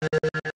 you